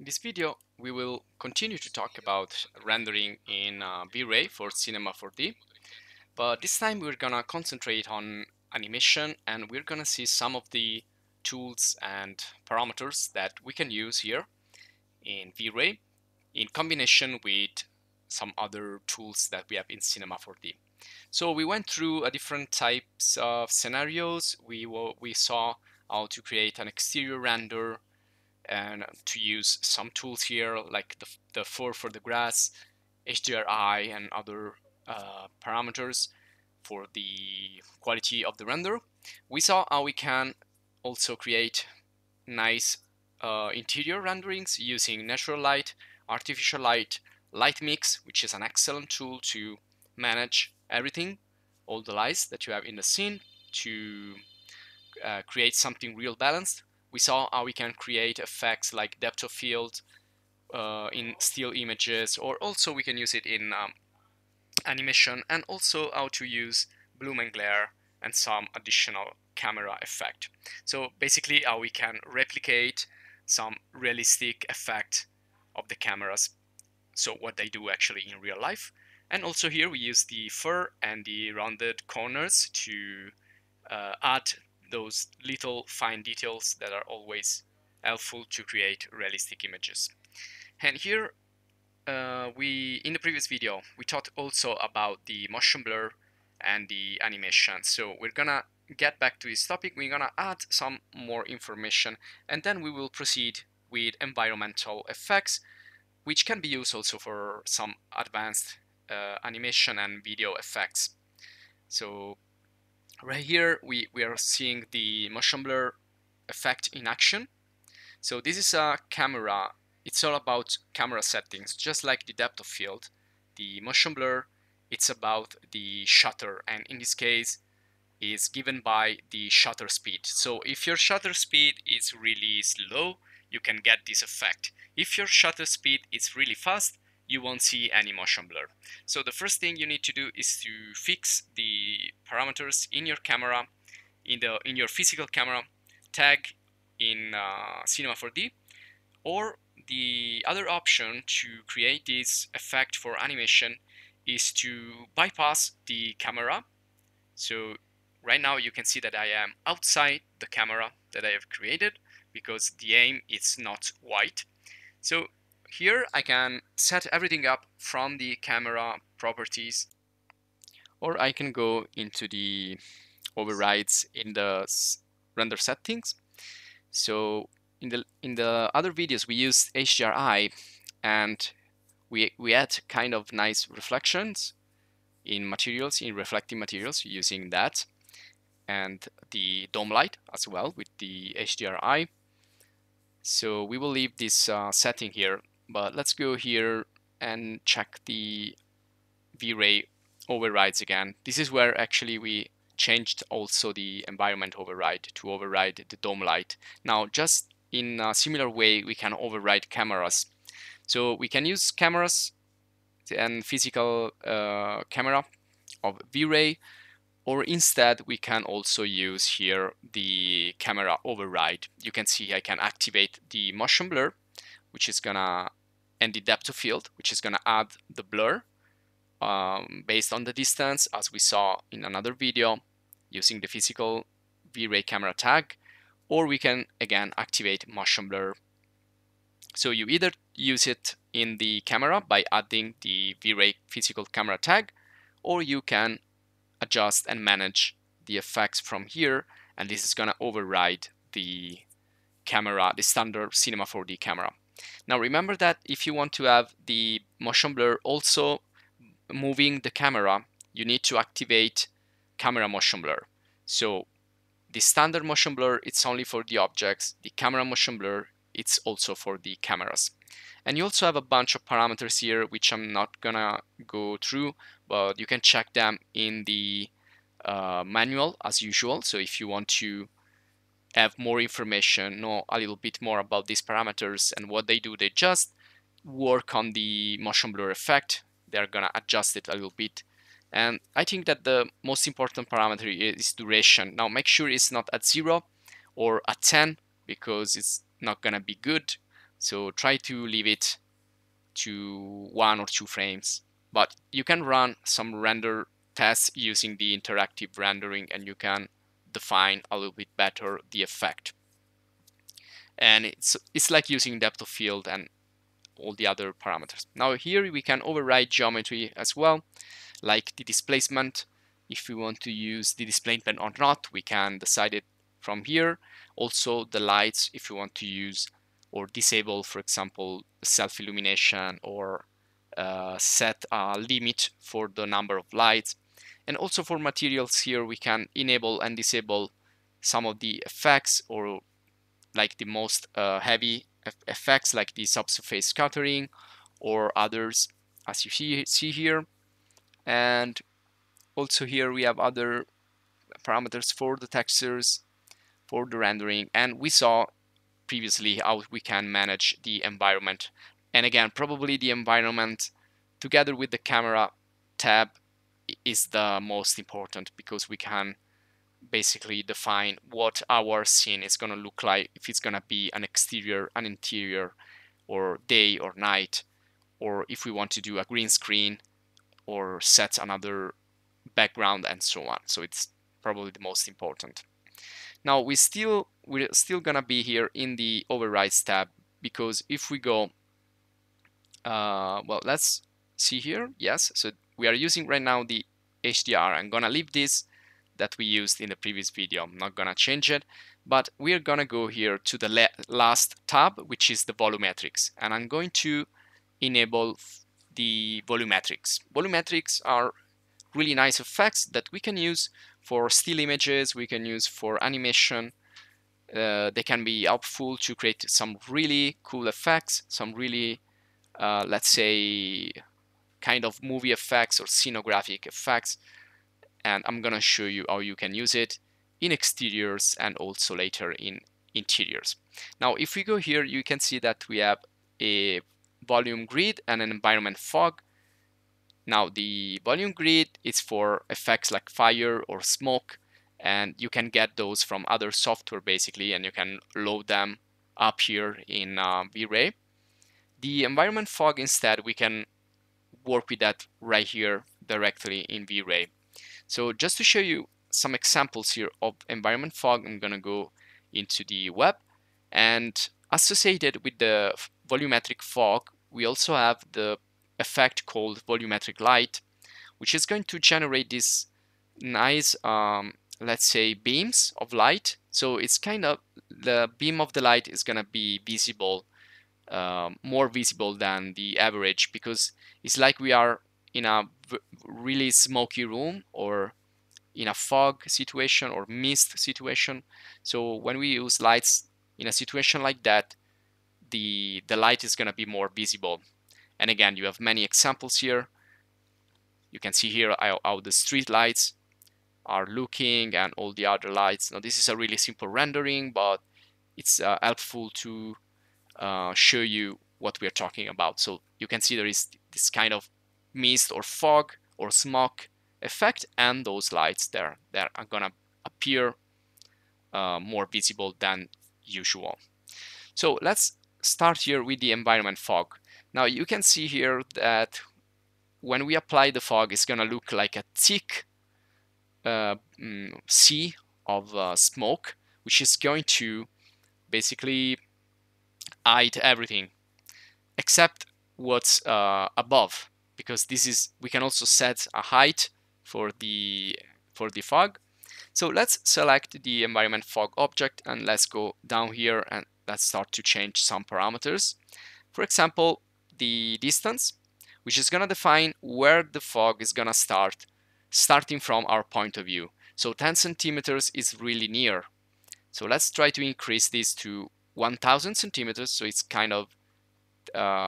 In this video, we will continue to talk about rendering in uh, V-Ray for Cinema 4D, but this time we're gonna concentrate on animation and we're gonna see some of the tools and parameters that we can use here in V-Ray in combination with some other tools that we have in Cinema 4D. So we went through a different types of scenarios. We, we saw how to create an exterior render, and to use some tools here like the, the fur for the grass, HDRI and other uh, parameters for the quality of the render. We saw how we can also create nice uh, interior renderings using natural light, artificial light, light mix, which is an excellent tool to manage everything, all the lights that you have in the scene to uh, create something real balanced we saw how we can create effects like depth of field uh, in still images or also we can use it in um, animation and also how to use bloom and glare and some additional camera effect. So basically how we can replicate some realistic effect of the cameras so what they do actually in real life and also here we use the fur and the rounded corners to uh, add those little fine details that are always helpful to create realistic images. And here uh, we in the previous video we talked also about the motion blur and the animation. So we're gonna get back to this topic. We're gonna add some more information and then we will proceed with environmental effects which can be used also for some advanced uh, animation and video effects. So right here we, we are seeing the motion blur effect in action. So this is a camera, it's all about camera settings, just like the depth of field. The motion blur, it's about the shutter and in this case is given by the shutter speed. So if your shutter speed is really slow, you can get this effect. If your shutter speed is really fast, you won't see any motion blur. So the first thing you need to do is to fix the parameters in your camera, in the in your physical camera, tag in uh, Cinema 4D, or the other option to create this effect for animation is to bypass the camera. So right now you can see that I am outside the camera that I have created because the aim is not white. So here I can set everything up from the camera properties or I can go into the overrides in the render settings. So in the in the other videos we used HDRI and we we had kind of nice reflections in materials in reflecting materials using that and the dome light as well with the HDRI. So we will leave this uh, setting here but let's go here and check the V-Ray overrides again. This is where actually we changed also the environment override to override the dome light. Now just in a similar way we can override cameras. So we can use cameras and physical uh, camera of V-Ray or instead we can also use here the camera override. You can see I can activate the motion blur which is gonna and the depth of field which is gonna add the blur um, based on the distance as we saw in another video using the physical V-Ray camera tag or we can again activate motion blur so you either use it in the camera by adding the V-Ray physical camera tag or you can adjust and manage the effects from here and this is gonna override the camera, the standard Cinema 4D camera. Now remember that if you want to have the motion blur also moving the camera, you need to activate camera motion blur. So the standard motion blur, it's only for the objects. The camera motion blur, it's also for the cameras. And you also have a bunch of parameters here, which I'm not gonna go through, but you can check them in the uh, manual as usual. So if you want to have more information, know a little bit more about these parameters and what they do. They just work on the motion blur effect. They're gonna adjust it a little bit. And I think that the most important parameter is duration. Now make sure it's not at zero or at 10 because it's not gonna be good. so try to leave it to one or two frames but you can run some render tests using the interactive rendering and you can define a little bit better the effect and it's it's like using depth of field and all the other parameters. Now here we can override geometry as well like the displacement. If we want to use the displacement or not we can decide it from here. Also the lights if you want to use or disable for example self-illumination or uh, set a limit for the number of lights. And also for materials here we can enable and disable some of the effects or like the most uh, heavy effects like the subsurface scattering or others as you see, here. And also here we have other parameters for the textures for the rendering and we saw previously how we can manage the environment. And again probably the environment together with the camera tab is the most important because we can basically define what our scene is going to look like if it's going to be an exterior an interior or day or night or if we want to do a green screen or set another background and so on. So it's probably the most important. Now we still we're still gonna be here in the overrides tab because if we go uh, well let's see here. Yes so we are using right now the HDR I'm gonna leave this that we used in the previous video I'm not gonna change it but we're gonna go here to the last tab which is the volumetrics and I'm going to enable the volumetrics volumetrics are really nice effects that we can use for still images, we can use for animation. Uh, they can be helpful to create some really cool effects, some really, uh, let's say, kind of movie effects or scenographic effects. And I'm gonna show you how you can use it in exteriors and also later in interiors. Now, if we go here, you can see that we have a volume grid and an environment fog. Now the volume grid is for effects like fire or smoke and you can get those from other software basically and you can load them up here in uh, V-Ray. The environment fog instead we can work with that right here directly in V-Ray. So just to show you some examples here of environment fog I'm gonna go into the web and associated with the volumetric fog we also have the effect called volumetric light, which is going to generate these nice, um, let's say, beams of light. So it's kind of, the beam of the light is going to be visible, um, more visible than the average because it's like we are in a really smoky room or in a fog situation or mist situation. So when we use lights in a situation like that, the, the light is going to be more visible. And again, you have many examples here. You can see here how, how the street lights are looking and all the other lights. Now this is a really simple rendering, but it's uh, helpful to uh, show you what we're talking about. So you can see there is this kind of mist or fog or smoke effect and those lights there that are gonna appear uh, more visible than usual. So let's start here with the environment fog. Now you can see here that when we apply the fog, it's to look like a thick uh, mm, sea of uh, smoke, which is going to basically hide everything except what's uh, above, because this is we can also set a height for the for the fog. So let's select the environment fog object and let's go down here and let's start to change some parameters. For example, the distance, which is going to define where the fog is going to start, starting from our point of view. So 10 centimeters is really near. So let's try to increase this to 1000 centimeters, so it's kind of uh,